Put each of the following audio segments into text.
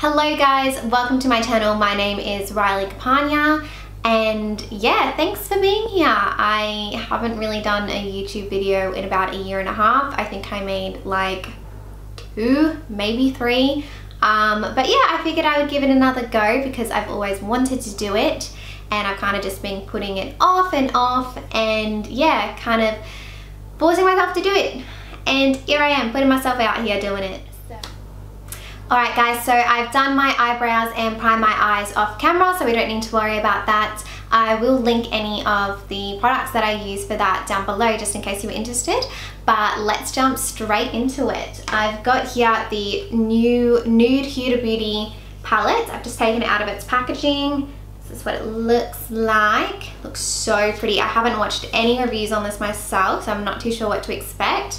Hello guys, welcome to my channel. My name is Rhylee Kopania and yeah, thanks for being here. I haven't really done a YouTube video in about a year and a half. I think I made like two, maybe three. Um, but yeah, I figured I would give it another go because I've always wanted to do it and I've kind of just been putting it off and off and yeah, kind of forcing myself to do it. And here I am, putting myself out here doing it. Alright guys, so I've done my eyebrows and primed my eyes off camera, so we don't need to worry about that. I will link any of the products that I use for that down below just in case you were interested. But let's jump straight into it. I've got here the new Nude Huda Beauty palette. I've just taken it out of its packaging. This is what it looks like. Looks so pretty. I haven't watched any reviews on this myself, so I'm not too sure what to expect.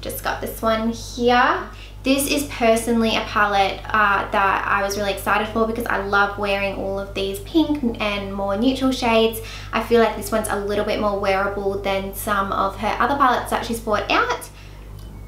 Just got this one here. This is personally a palette uh, that I was really excited for because I love wearing all of these pink and more neutral shades. I feel like this one's a little bit more wearable than some of her other palettes that she's brought out.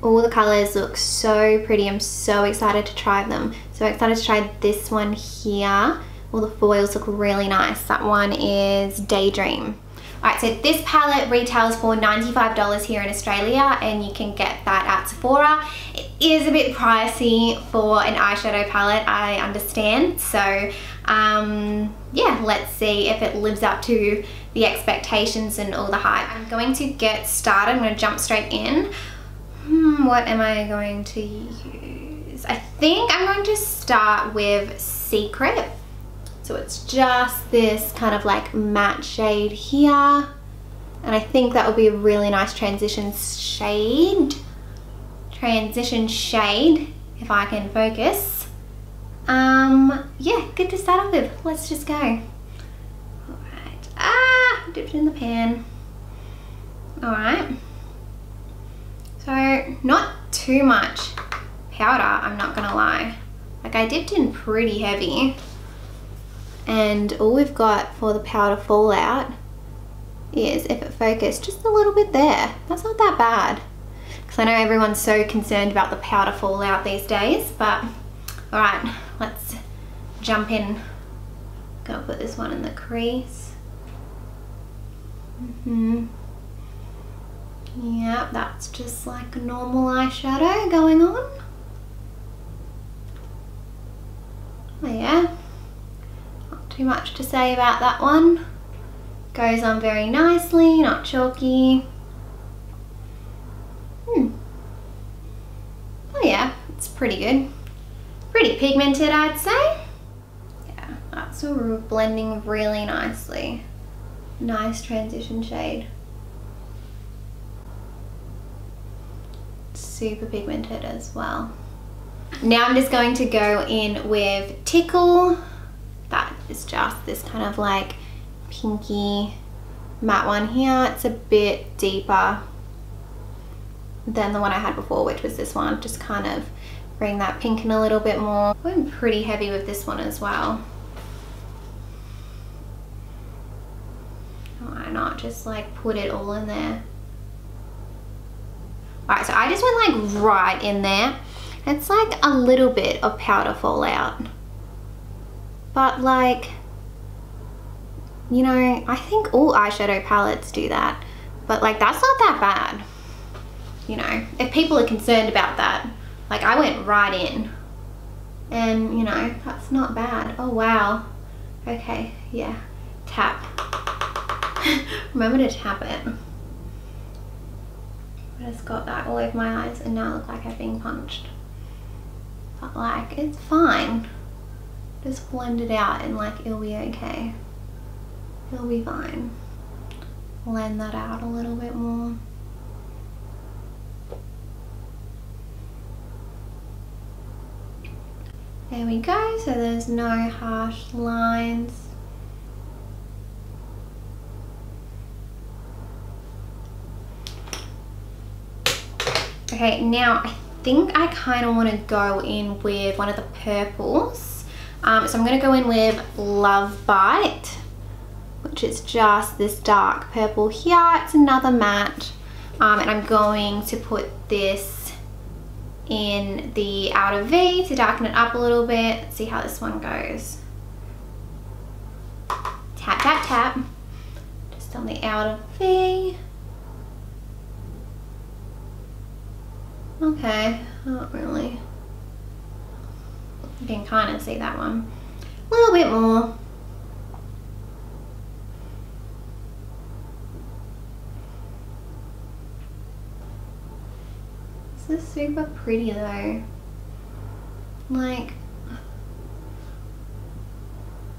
All the colors look so pretty. I'm so excited to try them. So excited to try this one here. All the foils look really nice. That one is Daydream. Alright, so this palette retails for $95 here in Australia and you can get that at Sephora. It is a bit pricey for an eyeshadow palette, I understand. So um, yeah, let's see if it lives up to the expectations and all the hype. I'm going to get started. I'm going to jump straight in. Hmm, what am I going to use? I think I'm going to start with Secret so it's just this kind of like matte shade here. And I think that would be a really nice transition shade. Transition shade, if I can focus. Um, yeah, good to start off with. Let's just go. Alright. Ah, dipped in the pan. Alright. So, not too much powder, I'm not gonna lie. Like I dipped in pretty heavy and all we've got for the powder fallout is if it focused just a little bit there. That's not that bad. Because I know everyone's so concerned about the powder fallout these days but all right let's jump in. Gonna put this one in the crease. Mm -hmm. Yep, that's just like a normal eyeshadow going on. Oh yeah, too much to say about that one. Goes on very nicely, not chalky. Hmm. Oh yeah, it's pretty good. Pretty pigmented, I'd say. Yeah, that's all blending really nicely. Nice transition shade. Super pigmented as well. Now I'm just going to go in with Tickle is just this kind of like pinky matte one here. It's a bit deeper than the one I had before, which was this one. Just kind of bring that pink in a little bit more. I'm pretty heavy with this one as well. Why not just like put it all in there? Alright, so I just went like right in there. It's like a little bit of powder fallout. But like, you know, I think all eyeshadow palettes do that. But like, that's not that bad. You know, if people are concerned about that, like I went right in. And, you know, that's not bad. Oh, wow. Okay, yeah. Tap. Remember to tap it. I just got that all over my eyes and now I look like I've been punched. But like, it's fine just blend it out and like it'll be okay. It'll be fine. Blend that out a little bit more. There we go, so there's no harsh lines. Okay, now I think I kind of want to go in with one of the purples. Um, so I'm going to go in with Love Bite, which is just this dark purple here. It's another matte. Um, and I'm going to put this in the outer V to darken it up a little bit. Let's see how this one goes. Tap, tap, tap. Just on the outer V. Okay, not really. You can kind of see that one. A little bit more. This is super pretty though. Like,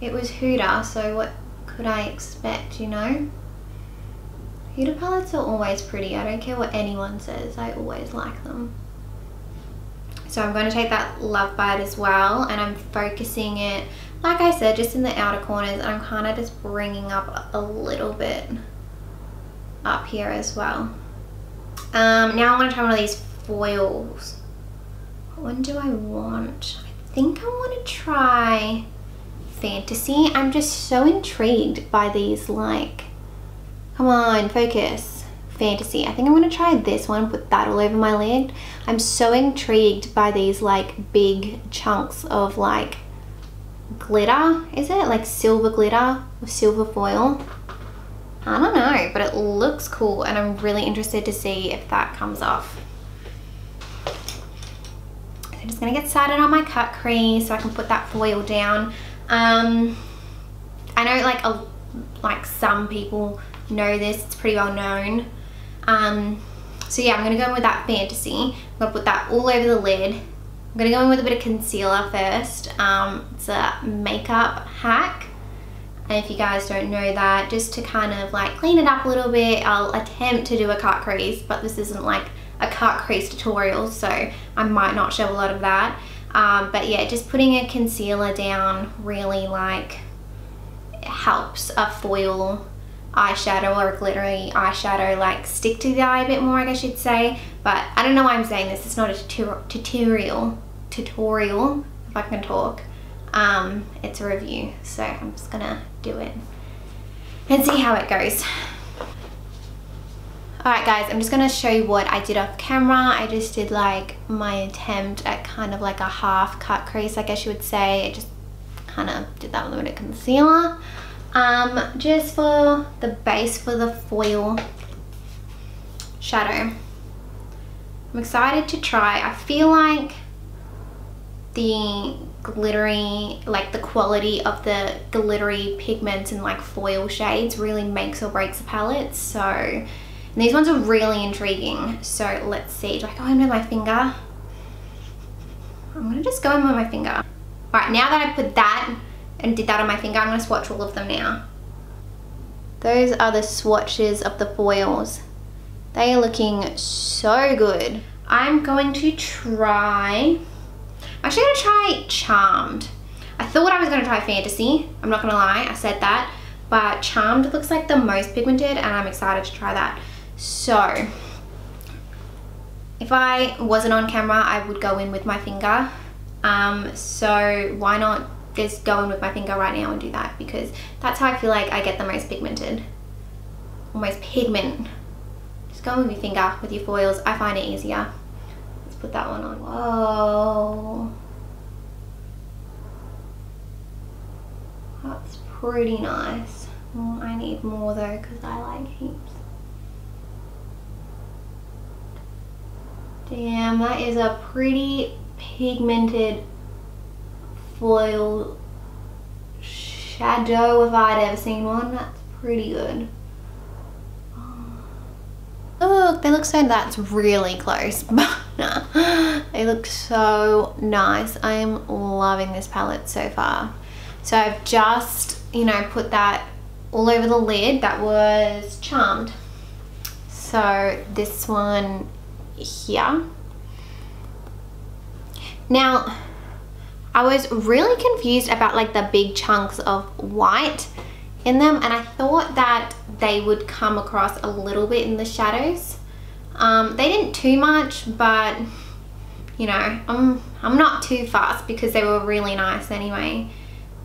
it was Huda, so what could I expect, you know? Huda palettes are always pretty. I don't care what anyone says. I always like them. So I'm going to take that Love Bite as well and I'm focusing it, like I said, just in the outer corners and I'm kind of just bringing up a little bit up here as well. Um, now I want to try one of these foils. What one do I want? I think I want to try Fantasy. I'm just so intrigued by these like, come on, focus fantasy. I think I'm going to try this one, put that all over my lid. I'm so intrigued by these like big chunks of like glitter, is it? Like silver glitter or silver foil. I don't know, but it looks cool and I'm really interested to see if that comes off. I'm just gonna get started on my cut crease so I can put that foil down. Um, I know like a, like some people know this, it's pretty well known. Um, so yeah, I'm to go in with that Fantasy. I'm to put that all over the lid. I'm to go in with a bit of concealer first. Um, it's a makeup hack. And if you guys don't know that, just to kind of like clean it up a little bit, I'll attempt to do a cut crease, but this isn't like a cut crease tutorial, so I might not show a lot of that. Um, but yeah, just putting a concealer down really like helps a foil eyeshadow or a glittery eyeshadow like stick to the eye a bit more I guess you'd say but I don't know why I'm saying this it's not a tutorial tutorial if I can talk um, it's a review so I'm just gonna do it and see how it goes Alright guys, I'm just going to show you what I did off camera. I just did like my attempt at kind of like a half cut crease I guess you would say. I just kind of did that with a bit of concealer. Um, just for the base for the foil shadow. I'm excited to try. I feel like the glittery, like the quality of the glittery pigments and like foil shades really makes or breaks the palette. So these ones are really intriguing. So let's see, do I go with my finger? I'm gonna just go in with my finger. All right, now that I put that and did that on my finger. I'm going to swatch all of them now. Those are the swatches of the foils. They are looking so good. I'm going to try, I'm actually going to try Charmed. I thought I was going to try Fantasy. I'm not going to lie, I said that. But Charmed looks like the most pigmented and I'm excited to try that. So, if I wasn't on camera, I would go in with my finger. Um, so why not just go in with my finger right now and do that because that's how I feel like I get the most pigmented. Almost pigment. Just go with your finger with your foils. I find it easier. Let's put that one on. Whoa. That's pretty nice. Well, I need more though because I like heaps. Damn, that is a pretty pigmented foil shadow if I'd ever seen one. That's pretty good. Look, they look so, that's really close. they look so nice. I'm loving this palette so far. So I've just, you know, put that all over the lid. That was Charmed. So this one here. Now, I was really confused about like the big chunks of white in them and I thought that they would come across a little bit in the shadows. Um, they didn't too much but you know I'm, I'm not too fast because they were really nice anyway.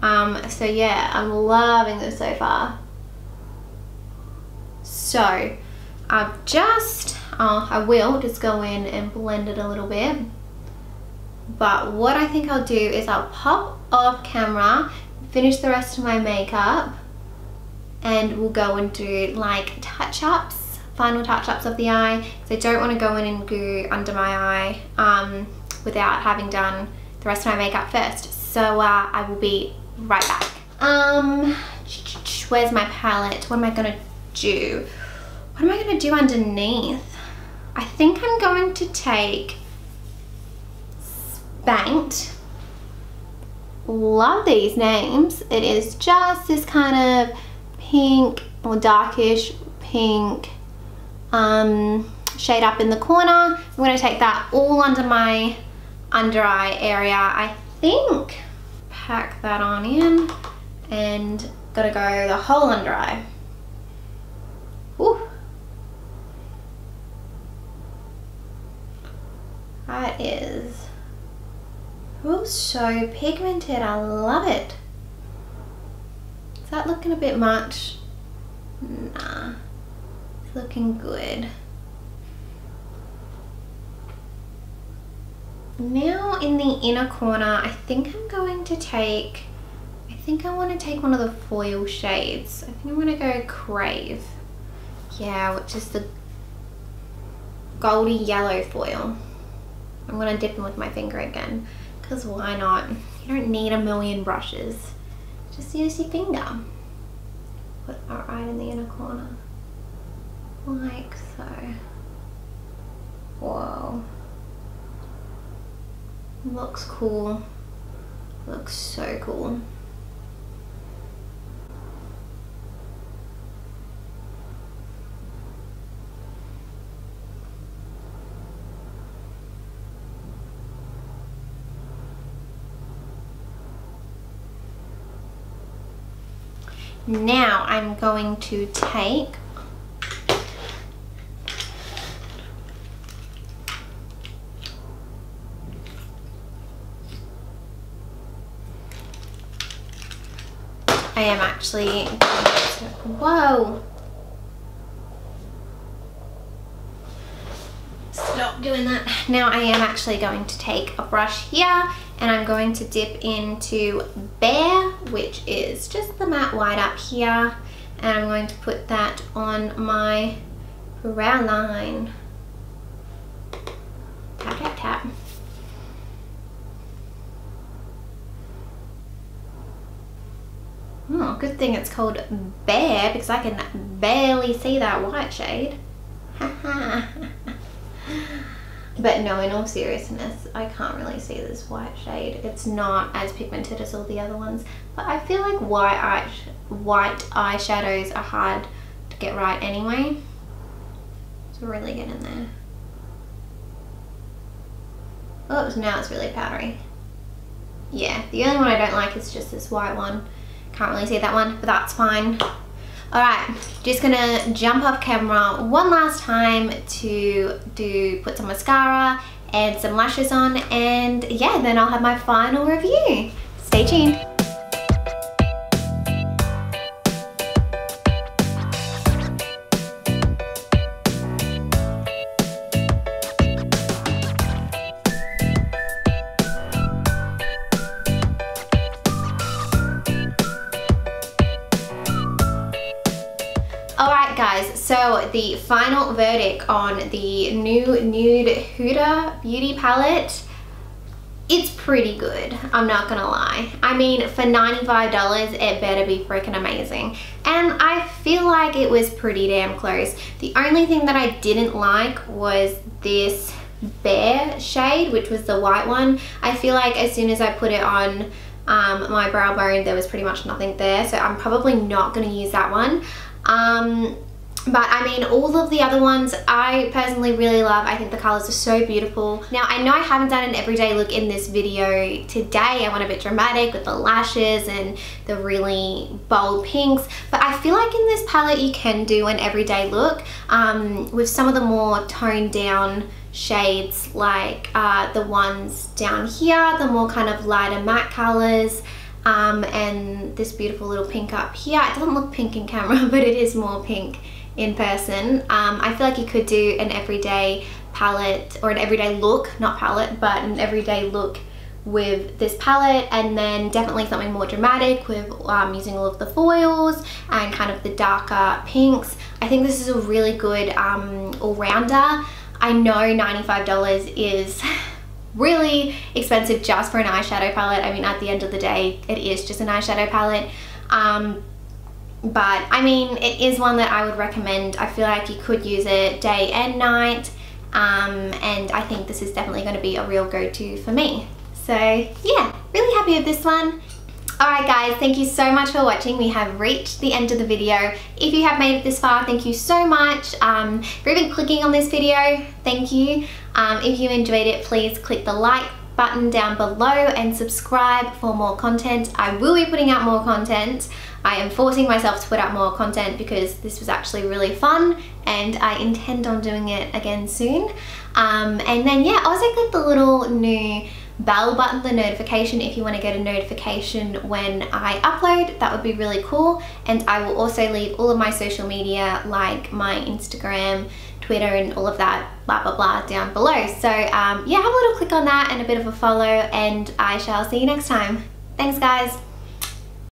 Um, so yeah, I'm loving them so far. So I've just, uh, I will just go in and blend it a little bit But what I think I'll do is I'll pop off camera, finish the rest of my makeup, and we'll go and do like touch-ups, final touch-ups of the eye. So I don't want to go in and go under my eye um, without having done the rest of my makeup first. So uh, I will be right back. Um, where's my palette? What am I gonna do? What am I gonna do underneath? I think I'm going to take Spanked. Love these names. It is just this kind of pink or darkish pink um, shade up in the corner. I'm going to take that all under my under eye area. I think pack that on in and gotta go the whole under eye. Ooh. That is oh so pigmented. I love it. Is that looking a bit much? Nah, it's looking good. Now in the inner corner, I think I'm going to take, I think I want to take one of the foil shades. I think I'm going to go Crave. Yeah, which is the goldy yellow foil. I'm going to dip them with my finger again, because why not? You don't need a million brushes. Just use your finger. Put our right in the inner corner. Like so. Whoa. Looks cool. Looks so cool. Now I'm going to take I am actually whoa. Stop doing that. Now I am actually going to take a brush here and I'm going to dip into Bare which is just the matte white up here. And I'm going to put that on my brow line. Tap tap tap. Oh, good thing it's called Bare because I can barely see that white shade. But no, in all seriousness, I can't really see this white shade. It's not as pigmented as all the other ones. But I feel like white, eye, white eyeshadows are hard to get right anyway. So really get in there. Oh, Oops, now it's really powdery. Yeah, the only one I don't like is just this white one. Can't really see that one, but that's fine. All right, just gonna jump off camera one last time to do put some mascara and some lashes on and yeah, then I'll have my final review. Stay tuned. So the final verdict on the new Nude Huda Beauty Palette, it's pretty good, I'm not gonna lie. I mean, for $95, it better be freaking amazing. And I feel like it was pretty damn close. The only thing that I didn't like was this Bare shade, which was the white one. I feel like as soon as I put it on um, my brow bone, there was pretty much nothing there. So I'm probably not gonna use that one. Um, but I mean all of the other ones I personally really love. I think the colors are so beautiful. Now I know I haven't done an everyday look in this video today. I went a bit dramatic with the lashes and the really bold pinks. But I feel like in this palette you can do an everyday look um, with some of the more toned down shades like uh, the ones down here the more kind of lighter matte colors um, and this beautiful little pink up here. It doesn't look pink in camera, but it is more pink in person. Um, I feel like you could do an everyday palette or an everyday look, not palette, but an everyday look with this palette and then definitely something more dramatic with um, using all of the foils and kind of the darker pinks. I think this is a really good um, all-rounder. I know $95 is really expensive just for an eyeshadow palette. I mean, at the end of the day, it is just an eyeshadow palette. Um, but I mean, it is one that I would recommend. I feel like you could use it day and night. Um, and I think this is definitely going to be a real go-to for me. So yeah, really happy with this one. Alright guys, thank you so much for watching. We have reached the end of the video. If you have made it this far, thank you so much um, for even clicking on this video. Thank you. Um, if you enjoyed it, please click the like button down below and subscribe for more content. I will be putting out more content. I am forcing myself to put out more content because this was actually really fun and I intend on doing it again soon. Um, and then yeah, also click the little new bell button, the notification if you want to get a notification when I upload. That would be really cool. And I will also leave all of my social media like my Instagram, Twitter and all of that blah blah blah down below. So um, yeah, have a little click on that and a bit of a follow and I shall see you next time. Thanks guys.